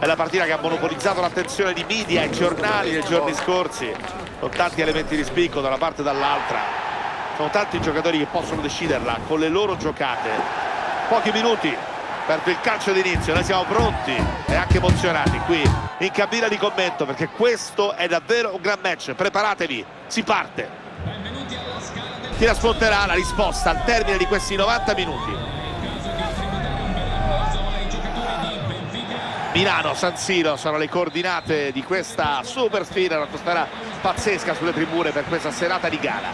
È la partita che ha monopolizzato l'attenzione di media e giornali nei giorni scorsi, con tanti elementi di spicco da una parte e dall'altra. Sono tanti giocatori che possono deciderla con le loro giocate. Pochi minuti per il calcio d'inizio, noi siamo pronti e anche emozionati qui in cabina di commento perché questo è davvero un gran match. Preparatevi, si parte. Chi racconterà la risposta al termine di questi 90 minuti? Milano, San Siro sono le coordinate di questa super sfida, un'atmosfera pazzesca sulle tribune per questa serata di gara.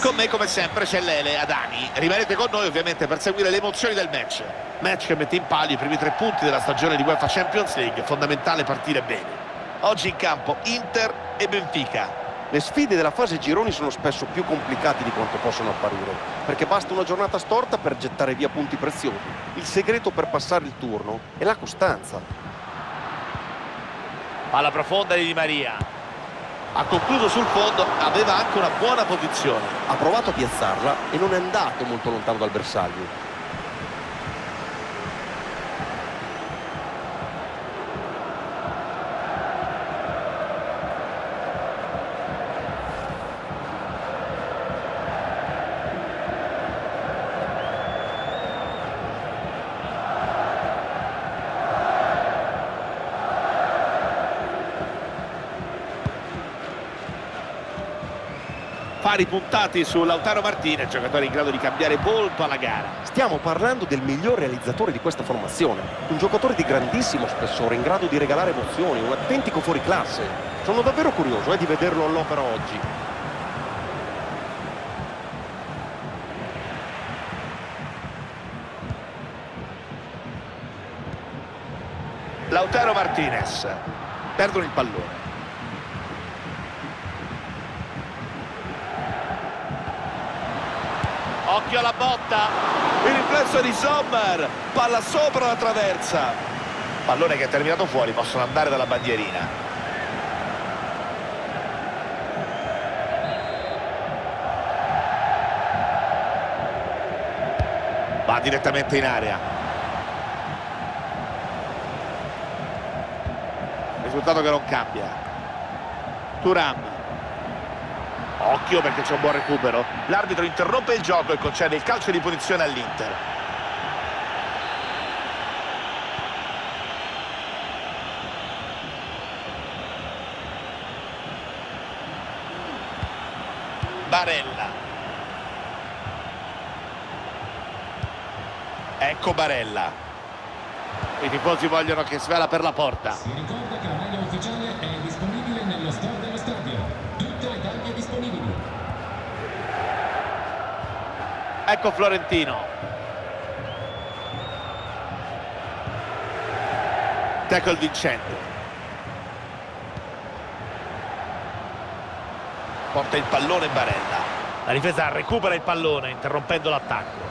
Con me come sempre c'è Lele Adani, rimanete con noi ovviamente per seguire le emozioni del match. Match che mette in palio i primi tre punti della stagione di UEFA Champions League, fondamentale partire bene. Oggi in campo Inter e Benfica. Le sfide della fase gironi sono spesso più complicate di quanto possono apparire, perché basta una giornata storta per gettare via punti preziosi. Il segreto per passare il turno è la costanza. Palla profonda di Di Maria. Ha concluso sul fondo, aveva anche una buona posizione. Ha provato a piazzarla e non è andato molto lontano dal bersaglio. Fari puntati su Lautaro Martinez, giocatore in grado di cambiare volto alla gara. Stiamo parlando del miglior realizzatore di questa formazione, un giocatore di grandissimo spessore, in grado di regalare emozioni, un autentico fuoriclasse. Sono davvero curioso eh, di vederlo all'opera oggi. Lautaro Martinez perdono il pallone occhio alla botta. Il riflesso di Sommer palla sopra la traversa. Pallone che è terminato fuori possono andare dalla bandierina. Va direttamente in area. Risultato che non cambia. Turam Occhio perché c'è un buon recupero. L'arbitro interrompe il gioco e concede il calcio di punizione all'Inter. Barella. Ecco Barella. I tifosi vogliono che svela per la porta. Ecco Florentino. Tackle vincente. Porta il pallone Barella. La difesa recupera il pallone interrompendo l'attacco.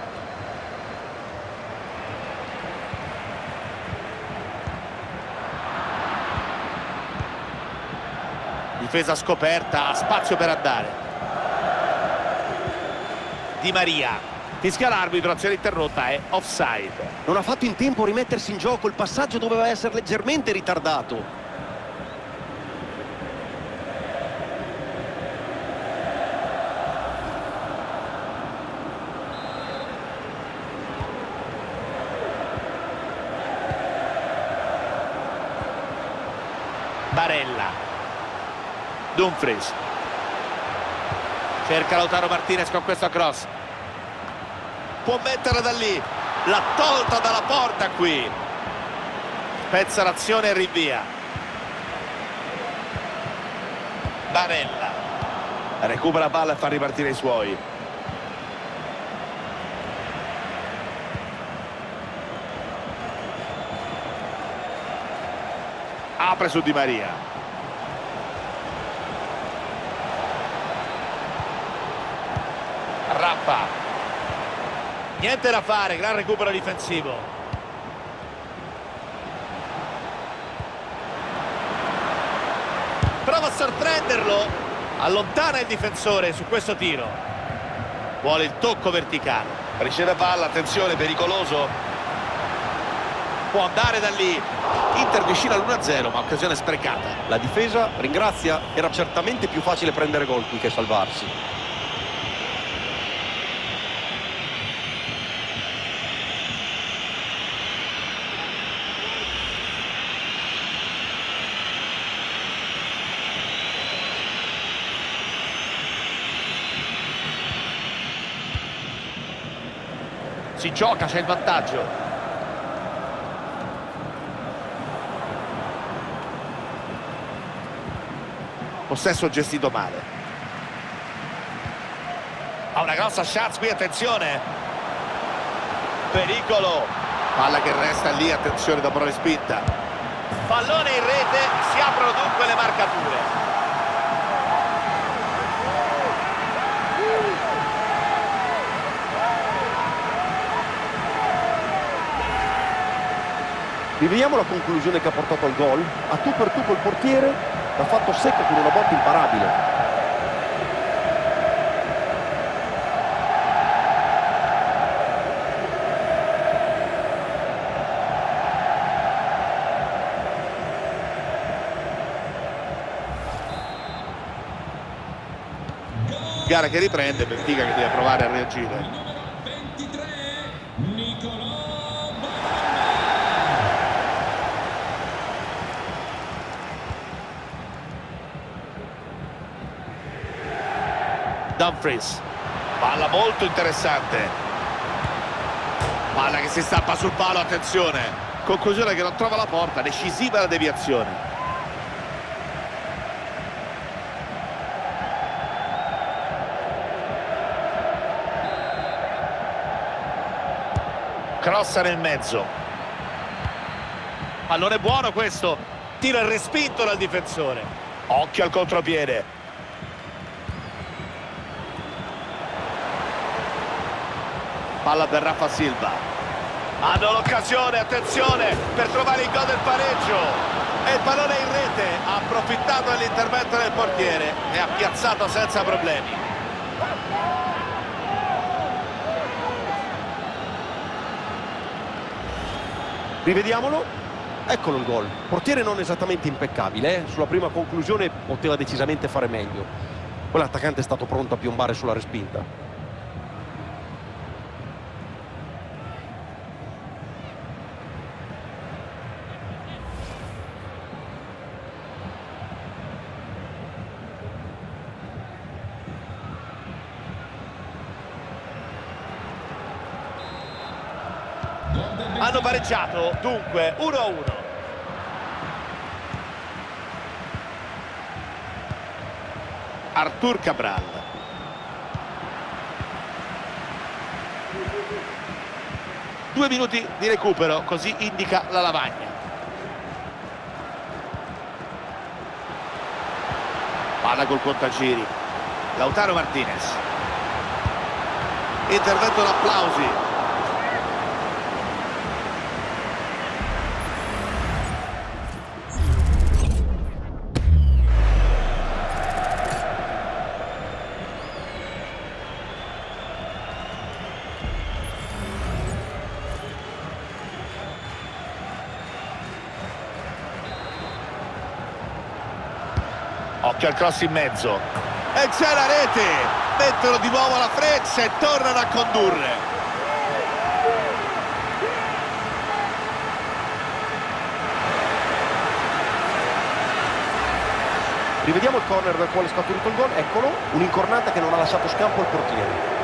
difesa scoperta, spazio per andare. Di Maria, fischia l'arbitro, azione interrotta, è offside. Non ha fatto in tempo a rimettersi in gioco, il passaggio doveva essere leggermente ritardato. Barella Dumfries cerca Lautaro Martinez con questo cross. Può mettere da lì. L'ha tolta dalla porta qui. Spezza l'azione e rinvia. Barella. Recupera palla e fa ripartire i suoi. Apre su Di Maria niente da fare, gran recupero difensivo. Prova a sorprenderlo allontana il difensore su questo tiro. Vuole il tocco verticale. Riceve palla, attenzione, pericoloso. Può andare da lì. Inter vicino all'1-0 ma occasione sprecata. La difesa ringrazia era certamente più facile prendere gol qui che salvarsi si gioca, c'è il vantaggio. Possesso gestito male. Ha una grossa chance qui, attenzione. Pericolo. Palla che resta lì, attenzione dopo la respinta. Pallone in rete, si aprono dunque le marcature Rivediamo la conclusione che ha portato al gol. A tu per tu col portiere, l'ha fatto secco con una botta imparabile. gara che riprende Benfica che deve provare a reagire Dumfries palla molto interessante. Palla che si stappa sul palo attenzione. Conclusione che non trova la porta decisiva la deviazione. Crossa nel mezzo. Pallone buono questo. Tiro respinto dal difensore. Occhio al contropiede palla per Rafa Silva. Hanno l'occasione, attenzione per trovare il gol del pareggio. E il pallone in rete ha approfittato dell'intervento del portiere e ha piazzato senza problemi. Rivediamolo. Eccolo il gol. Portiere non esattamente impeccabile eh? sulla prima conclusione poteva decisamente fare meglio. Quell'attaccante è stato pronto a piombare sulla respinta hanno pareggiato dunque 1-1 Artur Cabral. Due minuti di recupero così indica la lavagna. Palla col contagiri. Lautaro Martinez. Intervento d'applausi al cross in mezzo. E c'è la rete. Mettono di nuovo la freccia e tornano a condurre. Rivediamo il corner dal quale è scaturito il gol. Eccolo. Un'incornata che non ha lasciato scampo al portiere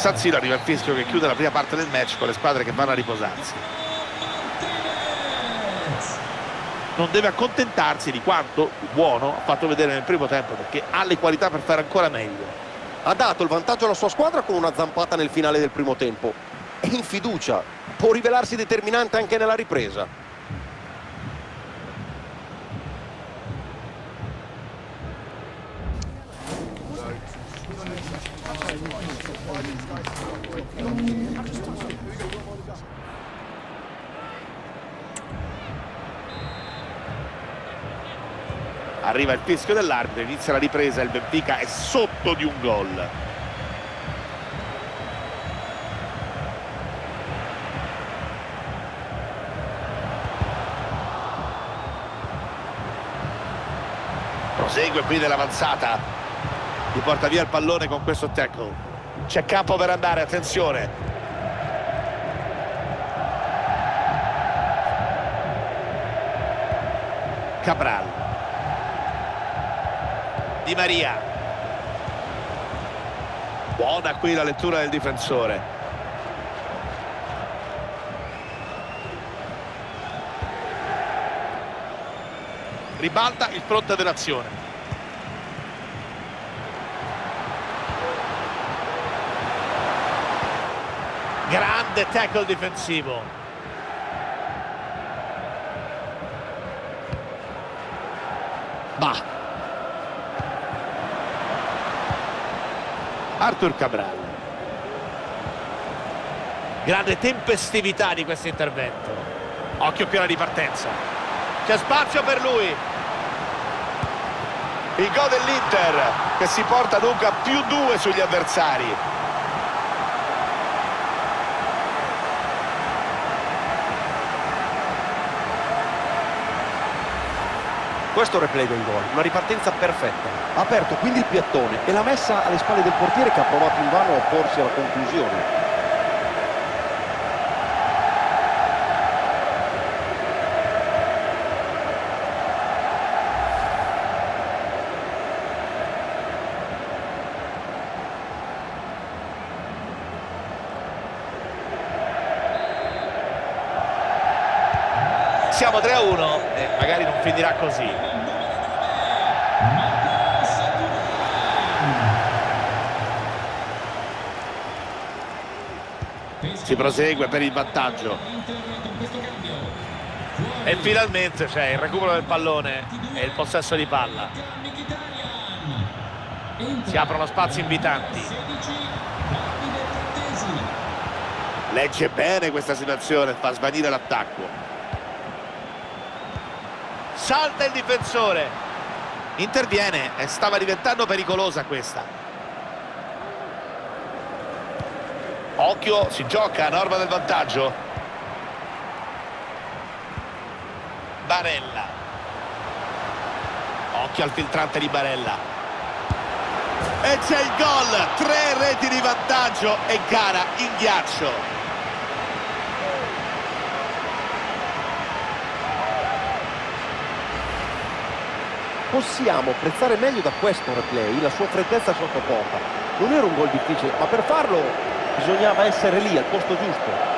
San Siro arriva il fischio che chiude la prima parte del match con le squadre che vanno a riposarsi. Non deve accontentarsi di quanto buono ha fatto vedere nel primo tempo perché ha le qualità per fare ancora meglio. Ha dato il vantaggio alla sua squadra con una zampata nel finale del primo tempo. E in fiducia. Può rivelarsi determinante anche nella ripresa arriva il fischio dell'arbitro inizia la ripresa il Benfica è sotto di un gol. Prosegue qui nell'avanzata gli porta via il pallone con questo tackle. C'è campo per andare attenzione. Cabral. Di Maria. Buona qui la lettura del difensore. Ribalta il fronte dell'azione. Grande tackle difensivo Arthur Cabral. Grande tempestività di questo intervento. Occhio più alla ripartenza. C'è spazio per lui. Il gol dell'Inter che si porta dunque a più due sugli avversari. Questo replay del gol, una ripartenza perfetta. Ha aperto quindi il piattone e l'ha messa alle spalle del portiere che ha provato invano a opporsi alla conclusione. Siamo 3 a 1 e magari non finirà così. Si prosegue per il vantaggio. E finalmente c'è il recupero del pallone e il possesso di palla. Si aprono spazi invitanti. Legge bene questa situazione, fa svanire l'attacco. Salta il difensore. Interviene e stava diventando pericolosa questa. Occhio, si gioca a norma del vantaggio. Barella. Occhio al filtrante di Barella. E c'è il gol, tre reti di vantaggio e gara in ghiaccio. Possiamo apprezzare meglio da questo replay la sua freddezza sotto porta. Non era un gol difficile, ma per farlo bisognava essere lì al posto giusto.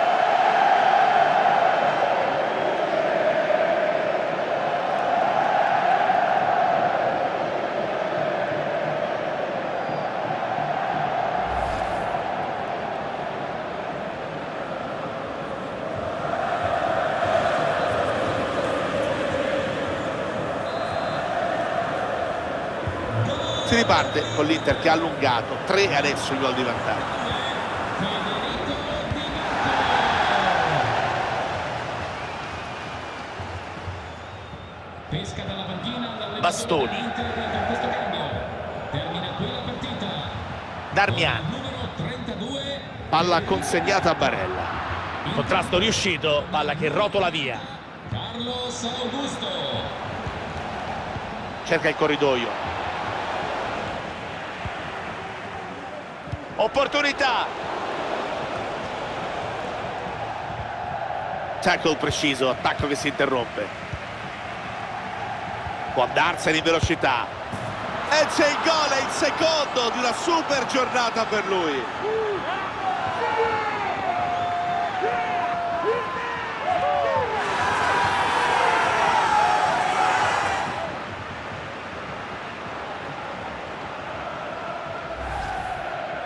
Si riparte con l'Inter che ha allungato 3 adesso i gol di vantaggio. Pesca dalla panchina Bastoni. Darmian, Numero 32. palla consegnata a Barella. Contrasto riuscito, palla che rotola via. Carlos Augusto. Cerca il corridoio. Opportunità. Tackle preciso, attacco che si interrompe. Può andarsene in velocità. E c'è il gol, è il secondo di una super giornata per lui.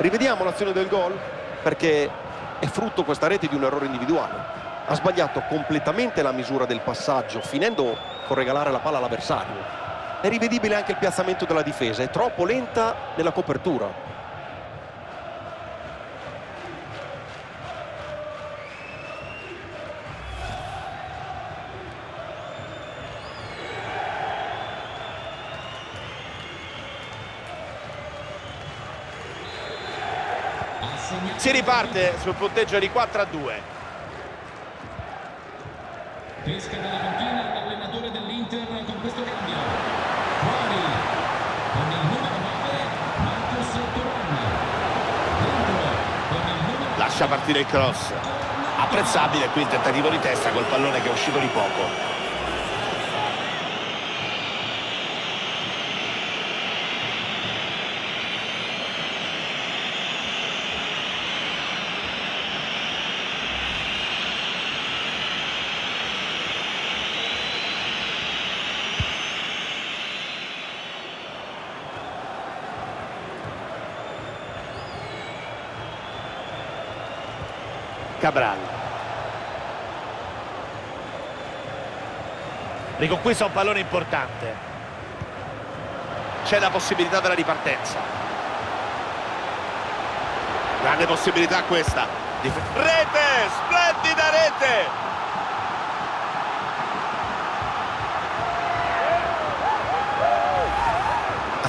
Rivediamo l'azione del gol perché è frutto questa rete di un errore individuale. Ha sbagliato completamente la misura del passaggio, finendo con regalare la palla all'avversario. È rivedibile anche il piazzamento della difesa, è troppo lenta nella copertura. Si riparte sul punteggio di 4 a 2. Pesca dalla panchina l'allenatore dell'Inter con questo cambio. Fuori con il numero 9 Marcos Turan. Dentro con il numero Lascia partire il cross. Apprezzabile qui il tentativo di testa col pallone che è uscito di poco. Cabral. Riconquista un pallone importante. C'è la possibilità della ripartenza. Grande possibilità questa. Rete! Splendida rete!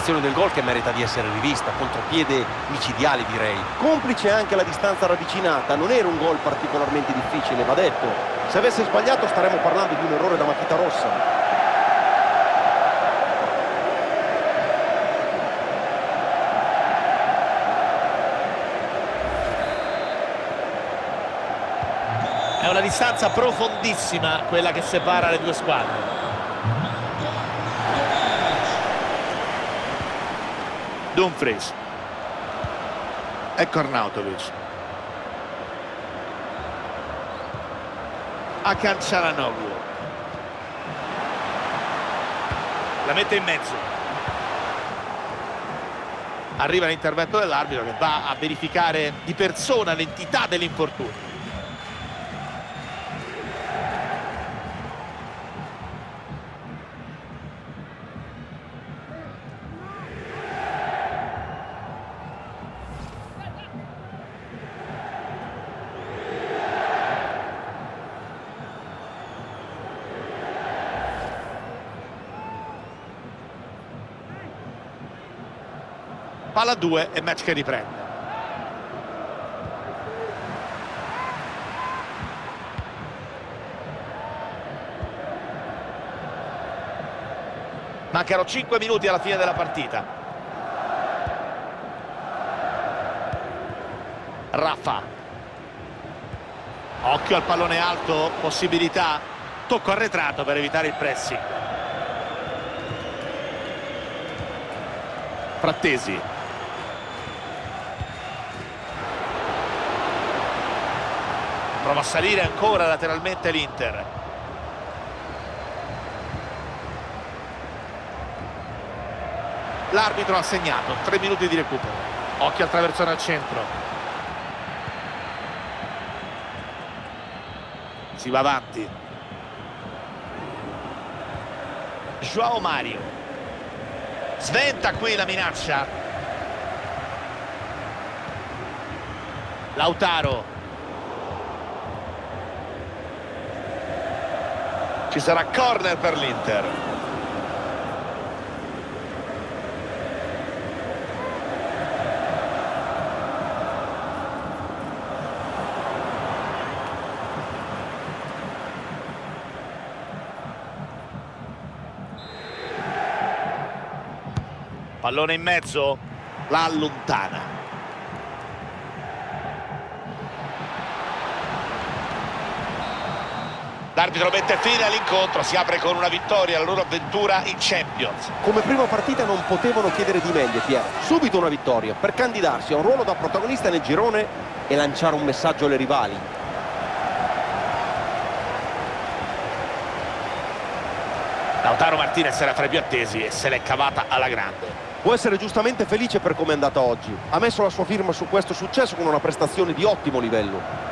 Azione del gol che merita di essere rivista, contropiede micidiale direi. Complice anche la distanza ravvicinata, non era un gol particolarmente difficile, va detto. Se avesse sbagliato staremmo parlando di un errore da matita rossa. È una distanza profondissima quella che separa le due squadre. Dumfries. E Kornautovic. A Cancialanoglu. La mette in mezzo. Arriva l'intervento dell'arbitro che va a verificare di persona l'entità dell'infortunio. Palla 2 e match che riprende. Mancano 5 minuti alla fine della partita. Raffa. Occhio al pallone alto, possibilità. Tocco arretrato per evitare il pressing. Frattesi. Prova a salire ancora lateralmente l'Inter. L'arbitro ha segnato, tre minuti di recupero. Occhio al traversone al centro. Si va avanti. Joao Mario. Sventa qui la minaccia. Lautaro. Ci sarà corner per l'Inter. Pallone in mezzo, la allontana. L'arbitro mette fine all'incontro, si apre con una vittoria la loro avventura in Champions. Come prima partita non potevano chiedere di meglio, Pier. Subito una vittoria per candidarsi a un ruolo da protagonista nel girone e lanciare un messaggio alle rivali. Lautaro Martinez era tra i più attesi e se l'è cavata alla grande. Può essere giustamente felice per come è andata oggi. Ha messo la sua firma su questo successo con una prestazione di ottimo livello.